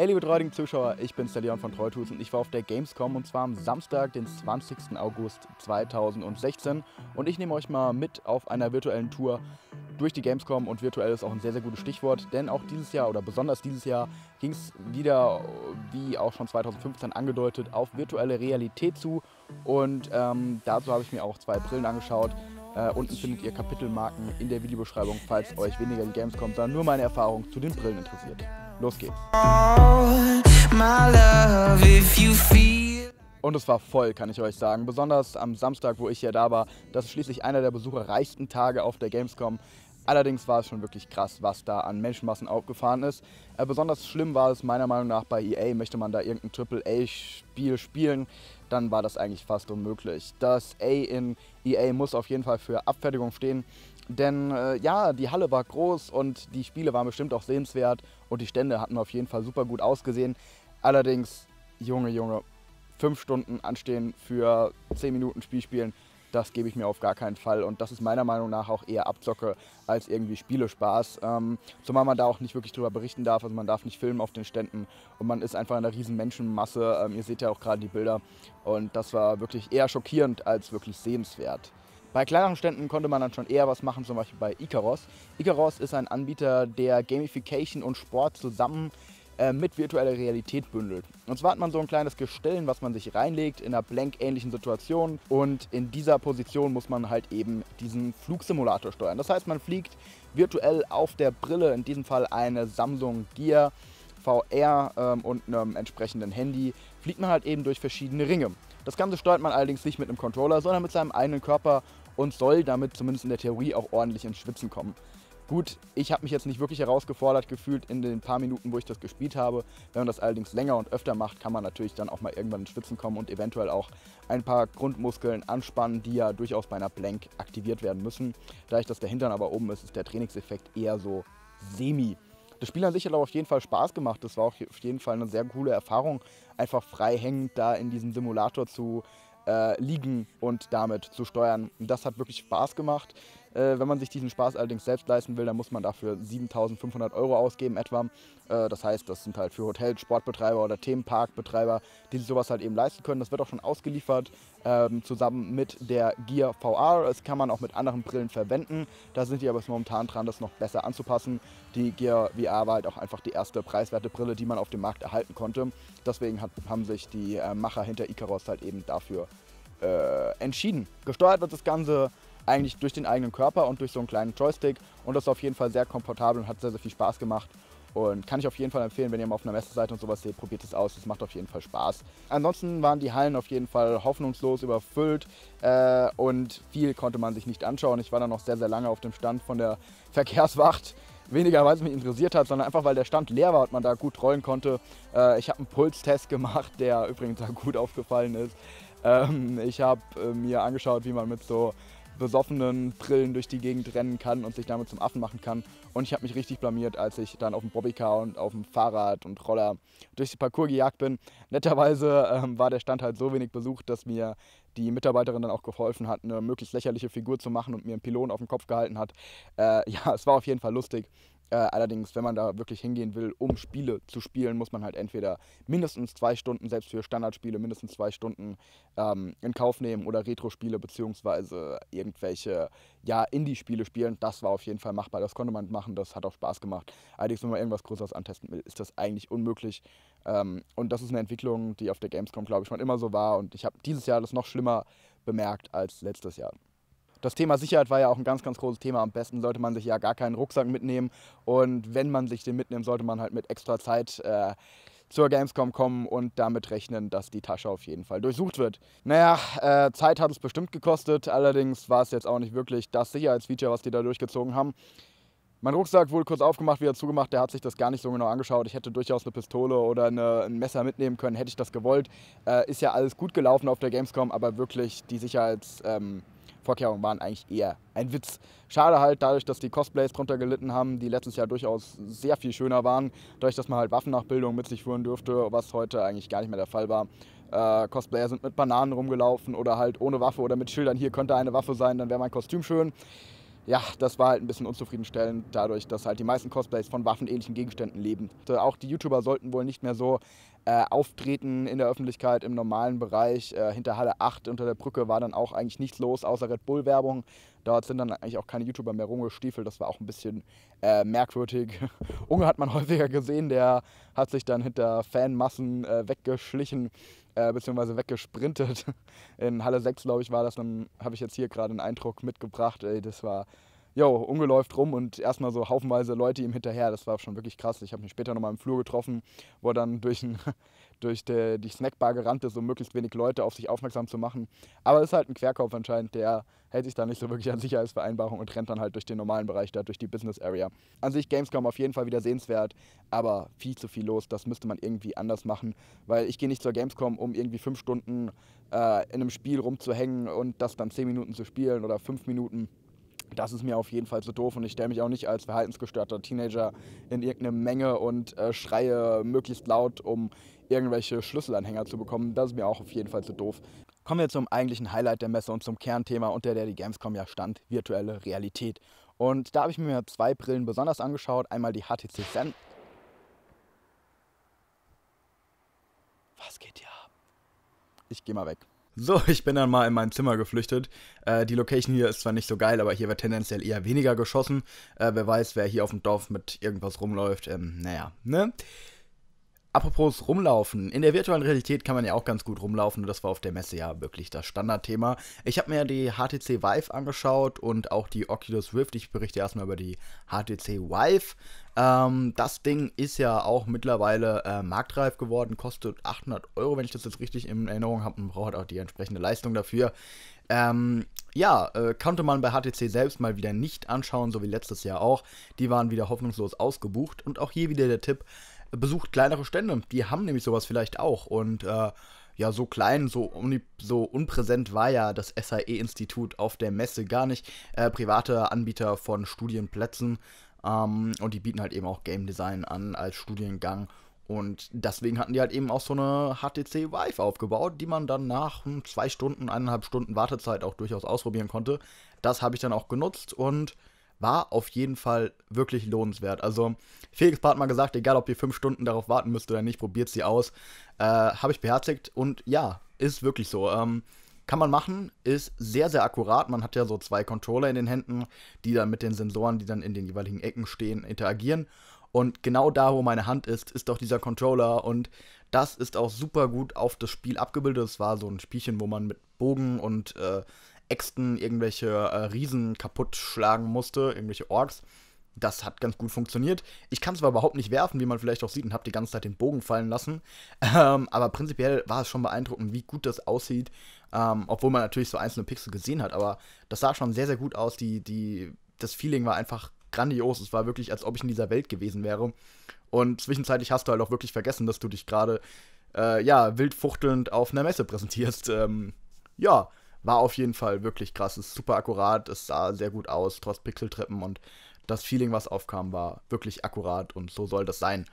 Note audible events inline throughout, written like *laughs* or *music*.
Hey liebe treuigen Zuschauer, ich bin der Leon von Treutus und ich war auf der Gamescom und zwar am Samstag, den 20. August 2016 und ich nehme euch mal mit auf einer virtuellen Tour durch die Gamescom und virtuell ist auch ein sehr, sehr gutes Stichwort, denn auch dieses Jahr oder besonders dieses Jahr ging es wieder, wie auch schon 2015 angedeutet, auf virtuelle Realität zu und ähm, dazu habe ich mir auch zwei Brillen angeschaut. Äh, unten findet ihr Kapitelmarken in der Videobeschreibung, falls euch weniger die Gamescom, sondern nur meine Erfahrung zu den Brillen interessiert. Los geht's. Und es war voll, kann ich euch sagen. Besonders am Samstag, wo ich hier da war. Das ist schließlich einer der besucherreichsten Tage auf der Gamescom. Allerdings war es schon wirklich krass, was da an Menschenmassen aufgefahren ist. Äh, besonders schlimm war es meiner Meinung nach bei EA. Möchte man da irgendein AAA-Spiel spielen, dann war das eigentlich fast unmöglich. Das A in EA muss auf jeden Fall für Abfertigung stehen. Denn äh, ja, die Halle war groß und die Spiele waren bestimmt auch sehenswert und die Stände hatten auf jeden Fall super gut ausgesehen. Allerdings, Junge, Junge, fünf Stunden anstehen für zehn Minuten Spiel spielen, das gebe ich mir auf gar keinen Fall. Und das ist meiner Meinung nach auch eher Abzocke als irgendwie Spielespaß. Ähm, zumal man da auch nicht wirklich drüber berichten darf. Also man darf nicht filmen auf den Ständen und man ist einfach in einer riesen Menschenmasse. Ähm, ihr seht ja auch gerade die Bilder. Und das war wirklich eher schockierend als wirklich sehenswert. Bei kleineren Ständen konnte man dann schon eher was machen, zum Beispiel bei Icaros. Icaros ist ein Anbieter, der Gamification und Sport zusammen äh, mit virtueller Realität bündelt. Und zwar hat man so ein kleines Gestell, was man sich reinlegt in einer Blank-ähnlichen Situation und in dieser Position muss man halt eben diesen Flugsimulator steuern. Das heißt, man fliegt virtuell auf der Brille, in diesem Fall eine Samsung Gear VR ähm, und einem entsprechenden Handy, fliegt man halt eben durch verschiedene Ringe. Das Ganze steuert man allerdings nicht mit einem Controller, sondern mit seinem eigenen Körper und soll damit zumindest in der Theorie auch ordentlich ins Schwitzen kommen. Gut, ich habe mich jetzt nicht wirklich herausgefordert gefühlt in den paar Minuten, wo ich das gespielt habe. Wenn man das allerdings länger und öfter macht, kann man natürlich dann auch mal irgendwann ins Schwitzen kommen und eventuell auch ein paar Grundmuskeln anspannen, die ja durchaus bei einer Blank aktiviert werden müssen. Dadurch, dass der Hintern aber oben ist, ist der Trainingseffekt eher so semi. Das Spiel an sich hat auch auf jeden Fall Spaß gemacht. Das war auch auf jeden Fall eine sehr coole Erfahrung, einfach frei hängend da in diesem Simulator zu äh, liegen und damit zu steuern. Das hat wirklich Spaß gemacht. Äh, wenn man sich diesen Spaß allerdings selbst leisten will, dann muss man dafür 7500 Euro ausgeben etwa. Äh, das heißt, das sind halt für Hotels, Sportbetreiber oder Themenparkbetreiber, die sich sowas halt eben leisten können. Das wird auch schon ausgeliefert ähm, zusammen mit der Gear VR. Das kann man auch mit anderen Brillen verwenden. Da sind die aber momentan dran, das noch besser anzupassen. Die Gear VR war halt auch einfach die erste preiswerte Brille, die man auf dem Markt erhalten konnte. Deswegen hat, haben sich die äh, Macher hinter Icaros halt eben dafür äh, entschieden. Gesteuert wird das Ganze eigentlich durch den eigenen Körper und durch so einen kleinen Joystick und das ist auf jeden Fall sehr komfortabel und hat sehr, sehr viel Spaß gemacht. Und kann ich auf jeden Fall empfehlen, wenn ihr mal auf einer Messeseite und sowas seht, probiert es aus. Das macht auf jeden Fall Spaß. Ansonsten waren die Hallen auf jeden Fall hoffnungslos überfüllt äh, und viel konnte man sich nicht anschauen. Ich war dann noch sehr, sehr lange auf dem Stand von der *laughs* Verkehrswacht. Weniger, weil es mich interessiert hat, sondern einfach, weil der Stand leer war und man da gut rollen konnte. Äh, ich habe einen Pulstest gemacht, der *laughs* übrigens da gut aufgefallen ist. Ähm, ich habe äh, mir angeschaut, wie man mit so besoffenen Brillen durch die Gegend rennen kann und sich damit zum Affen machen kann. Und ich habe mich richtig blamiert, als ich dann auf dem Bobbycar und auf dem Fahrrad und Roller durch den Parcours gejagt bin. Netterweise ähm, war der Stand halt so wenig besucht, dass mir die Mitarbeiterin dann auch geholfen hat, eine möglichst lächerliche Figur zu machen und mir einen Pylon auf den Kopf gehalten hat. Äh, *laughs* ja, es war auf jeden Fall lustig. Äh, allerdings, wenn man da wirklich hingehen will, um Spiele zu spielen, muss man halt entweder mindestens zwei Stunden, selbst für Standardspiele, mindestens zwei Stunden ähm, in Kauf nehmen oder Retro-Spiele beziehungsweise irgendwelche ja, Indie-Spiele spielen. Das war auf jeden Fall machbar. Das konnte man machen, das hat auch Spaß gemacht. Allerdings, wenn man irgendwas Größeres antesten will, ist das eigentlich unmöglich. Ähm, und das ist eine Entwicklung, die auf der Gamescom, glaube ich, schon immer so war. Und ich habe dieses Jahr das noch schlimmer bemerkt als letztes Jahr. Das Thema Sicherheit war ja auch ein ganz, ganz großes Thema. Am besten sollte man sich ja gar keinen Rucksack mitnehmen. Und wenn man sich den mitnimmt, sollte man halt mit extra Zeit äh, zur Gamescom kommen und damit rechnen, dass die Tasche auf jeden Fall durchsucht wird. Naja, äh, Zeit hat es bestimmt gekostet. Allerdings war es jetzt auch nicht wirklich das Sicherheitsfeature, was die da durchgezogen haben. Mein Rucksack wurde kurz aufgemacht, wieder zugemacht. Der hat sich das gar nicht so genau angeschaut. Ich hätte durchaus eine Pistole oder eine, ein Messer mitnehmen können, hätte ich das gewollt. Äh, ist ja alles gut gelaufen auf der Gamescom, aber wirklich die Sicherheits... Ähm, Vorkehrungen waren eigentlich eher ein Witz. Schade halt dadurch, dass die Cosplays drunter gelitten haben, die letztes Jahr durchaus sehr viel schöner waren, dadurch, dass man halt Waffennachbildung mit sich führen durfte, was heute eigentlich gar nicht mehr der Fall war. Äh, Cosplayer sind mit Bananen rumgelaufen oder halt ohne Waffe oder mit Schildern, hier könnte eine Waffe sein, dann wäre mein Kostüm schön. Ja, das war halt ein bisschen unzufriedenstellend, dadurch, dass halt die meisten Cosplays von waffenähnlichen Gegenständen leben. Auch die YouTuber sollten wohl nicht mehr so äh, auftreten in der Öffentlichkeit im normalen Bereich. Äh, hinter Halle 8 unter der Brücke war dann auch eigentlich nichts los, außer Red Bull-Werbung. Dort sind dann eigentlich auch keine YouTuber mehr rumgestiefelt. Das war auch ein bisschen äh, merkwürdig. *laughs* Unge hat man häufiger gesehen, der hat sich dann hinter Fanmassen äh, weggeschlichen äh, beziehungsweise weggesprintet. *laughs* In Halle 6, glaube ich, war das. Dann habe ich jetzt hier gerade einen Eindruck mitgebracht. Ey, das war jo, Unge läuft rum und erstmal so haufenweise Leute ihm hinterher. Das war schon wirklich krass. Ich habe mich später nochmal im Flur getroffen, wo er dann durch, ein, *laughs* durch die, die Snackbar gerannt ist, um möglichst wenig Leute auf sich aufmerksam zu machen. Aber es ist halt ein Querkauf anscheinend, der hält sich da nicht so wirklich an Sicherheitsvereinbarung und rennt dann halt durch den normalen Bereich, da durch die Business Area. An sich Gamescom auf jeden Fall wieder sehenswert, aber viel zu viel los. Das müsste man irgendwie anders machen, weil ich gehe nicht zur Gamescom, um irgendwie fünf Stunden äh, in einem Spiel rumzuhängen und das dann zehn Minuten zu spielen oder fünf Minuten das ist mir auf jeden Fall zu doof und ich stelle mich auch nicht als verhaltensgestörter Teenager in irgendeine Menge und äh, schreie möglichst laut, um irgendwelche Schlüsselanhänger zu bekommen. Das ist mir auch auf jeden Fall zu doof. Kommen wir zum eigentlichen Highlight der Messe und zum Kernthema, unter der die Gamescom ja stand, virtuelle Realität. Und da habe ich mir zwei Brillen besonders angeschaut. Einmal die HTC Zen. Was geht hier ab? Ich gehe mal weg. So, *laughs* ich bin dann mal in mein Zimmer geflüchtet. Äh, die Location hier ist zwar nicht so geil, aber hier wird tendenziell eher weniger geschossen. Äh, wer weiß, wer hier auf dem Dorf mit irgendwas rumläuft. Ähm, naja, ne? Apropos rumlaufen. In der virtuellen Realität kann man ja auch ganz gut rumlaufen und das war auf der Messe ja wirklich das Standardthema. Ich habe mir die HTC Vive angeschaut und auch die Oculus Rift. Ich berichte erstmal über die HTC Vive. Ähm, das Ding ist ja auch mittlerweile äh, marktreif geworden, kostet 800 Euro, wenn ich das jetzt richtig in Erinnerung habe und braucht auch die entsprechende Leistung dafür. Ähm, ja, äh, konnte man bei HTC selbst mal wieder nicht anschauen, so wie letztes Jahr auch. Die waren wieder hoffnungslos ausgebucht und auch hier wieder der Tipp besucht kleinere Stände. Die haben nämlich sowas vielleicht auch. Und äh, ja, so klein, so, so unpräsent war ja das SAE-Institut auf der Messe gar nicht. Äh, private Anbieter von Studienplätzen. Ähm, und die bieten halt eben auch Game Design an als Studiengang. Und deswegen hatten die halt eben auch so eine HTC Vive aufgebaut, die man dann nach hm, zwei Stunden, eineinhalb Stunden Wartezeit auch durchaus ausprobieren konnte. Das habe ich dann auch genutzt und war auf jeden Fall wirklich lohnenswert. Also, Felix hat mal gesagt, egal ob ihr fünf Stunden darauf warten müsst oder nicht, probiert sie aus. Äh, Habe ich beherzigt und ja, ist wirklich so. Ähm, kann man machen, ist sehr, sehr akkurat. Man hat ja so zwei Controller in den Händen, die dann mit den Sensoren, die dann in den jeweiligen Ecken stehen, interagieren. Und genau da, wo meine Hand ist, ist auch dieser Controller. Und das ist auch super gut auf das Spiel abgebildet. Es war so ein Spielchen, wo man mit Bogen und äh, Äxten irgendwelche äh, Riesen kaputt schlagen musste, irgendwelche Orks. Das hat ganz gut funktioniert. Ich kann zwar überhaupt nicht werfen, wie man vielleicht auch sieht, und habe die ganze Zeit den Bogen fallen lassen. *laughs* Ähm, aber prinzipiell war es schon beeindruckend, wie gut das aussieht. Ähm, obwohl man natürlich so einzelne Pixel gesehen hat. Aber das sah schon sehr, sehr gut aus. Die, die, das Feeling war einfach grandios. Es war wirklich, als ob ich in dieser Welt gewesen wäre. Und zwischenzeitlich hast du halt auch wirklich vergessen, dass du dich gerade, äh, ja, wild fuchtelnd auf einer Messe präsentierst. Ähm, ja, war auf jeden Fall wirklich krass. Es ist super akkurat, es sah sehr gut aus, trotz Pixeltreppen und das Feeling, was aufkam, war wirklich akkurat und so soll das sein.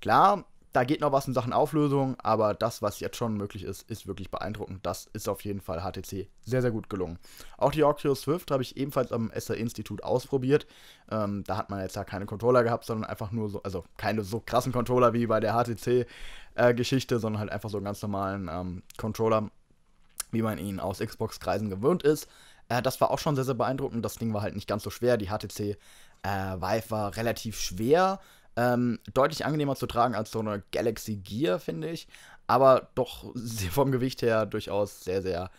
Klar, da geht noch was in Sachen Auflösung, aber das, was jetzt schon möglich ist, ist wirklich beeindruckend. Das ist auf jeden Fall HTC sehr, sehr gut gelungen. Auch die Oculus Swift habe ich ebenfalls am SA-Institut ausprobiert. Ähm, da hat man jetzt ja keine Controller gehabt, sondern einfach nur so, also keine so krassen Controller wie bei der HTC-Geschichte, äh, sondern halt einfach so einen ganz normalen ähm, Controller wie man ihn aus Xbox-Kreisen gewöhnt ist. Äh, das war auch schon sehr, sehr beeindruckend. Das Ding war halt nicht ganz so schwer. Die HTC äh, Vive war relativ schwer. Ähm, deutlich angenehmer zu tragen als so eine Galaxy Gear, finde ich. Aber doch vom Gewicht her durchaus sehr, sehr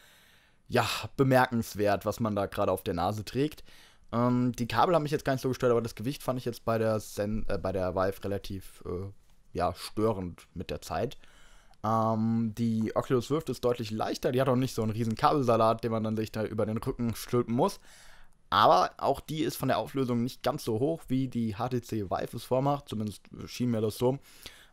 ja, bemerkenswert, was man da gerade auf der Nase trägt. Ähm, die Kabel haben mich jetzt gar nicht so gestört, aber das Gewicht fand ich jetzt bei der, Zen, äh, bei der Vive relativ äh, ja, störend mit der Zeit. Ähm, die Oculus Rift ist deutlich leichter, die hat auch nicht so einen riesen Kabelsalat, den man dann sich da über den Rücken stülpen muss. Aber auch die ist von der Auflösung nicht ganz so hoch, wie die HTC Vive es vormacht, zumindest schien mir das so.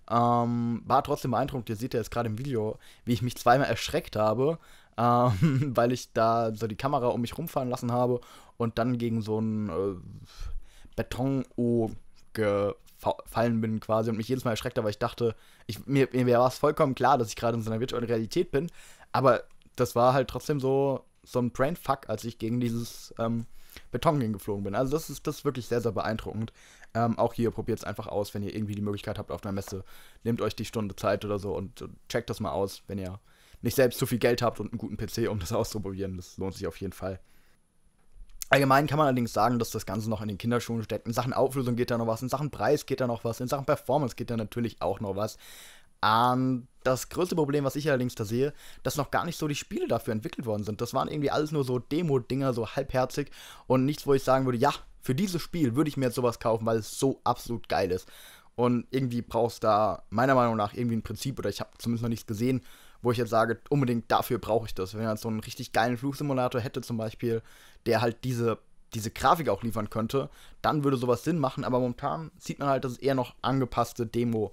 Ähm, war trotzdem beeindruckend, ihr seht ja jetzt gerade im Video, wie ich mich zweimal erschreckt habe, *laughs* ähm, weil ich da so die Kamera um mich rumfahren lassen habe und dann gegen so ein äh, Beton-O gefallen bin quasi und mich jedes Mal erschreckt weil ich dachte, ich, mir, mir war es vollkommen klar, dass ich gerade in so einer virtuellen Realität bin, aber das war halt trotzdem so, so ein Brainfuck, als ich gegen dieses ähm, Beton hingeflogen bin. Also das ist, das ist wirklich sehr, sehr beeindruckend. Ähm, auch hier probiert es einfach aus, wenn ihr irgendwie die Möglichkeit habt auf einer Messe. Nehmt euch die Stunde Zeit oder so und checkt das mal aus, wenn ihr nicht selbst zu viel Geld habt und einen guten PC, um das auszuprobieren. Das lohnt sich auf jeden Fall. Allgemein kann man allerdings sagen, dass das Ganze noch in den Kinderschuhen steckt. In Sachen Auflösung geht da noch was, in Sachen Preis geht da noch was, in Sachen Performance geht da natürlich auch noch was. Ähm, das größte Problem, was ich allerdings da sehe, dass noch gar nicht so die Spiele dafür entwickelt worden sind. Das waren irgendwie alles nur so Demo-Dinger, so halbherzig und nichts, wo ich sagen würde, ja, für dieses Spiel würde ich mir jetzt sowas kaufen, weil es so absolut geil ist. Und irgendwie brauchst da meiner Meinung nach irgendwie ein Prinzip, oder ich habe zumindest noch nichts gesehen, wo ich jetzt sage, unbedingt dafür brauche ich das. Wenn man so einen richtig geilen Flugsimulator hätte zum Beispiel, der halt diese, diese Grafik auch liefern könnte, dann würde sowas Sinn machen. Aber momentan sieht man halt, dass es eher noch angepasste Demo,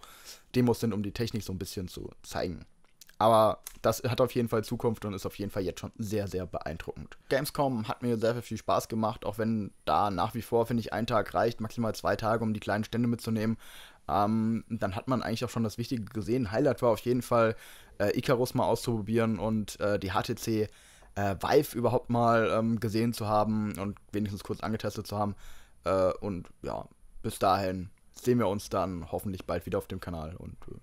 Demos sind, um die Technik so ein bisschen zu zeigen. Aber das hat auf jeden Fall Zukunft und ist auf jeden Fall jetzt schon sehr, sehr beeindruckend. Gamescom hat mir sehr, sehr viel Spaß gemacht, auch wenn da nach wie vor, finde ich, ein Tag reicht, maximal zwei Tage, um die kleinen Stände mitzunehmen. Ähm, dann hat man eigentlich auch schon das Wichtige gesehen. Highlight war auf jeden Fall, äh, Icarus mal auszuprobieren und äh, die HTC äh, Vive überhaupt mal ähm, gesehen zu haben und wenigstens kurz angetestet zu haben. Äh, und ja, bis dahin sehen wir uns dann hoffentlich bald wieder auf dem Kanal und äh,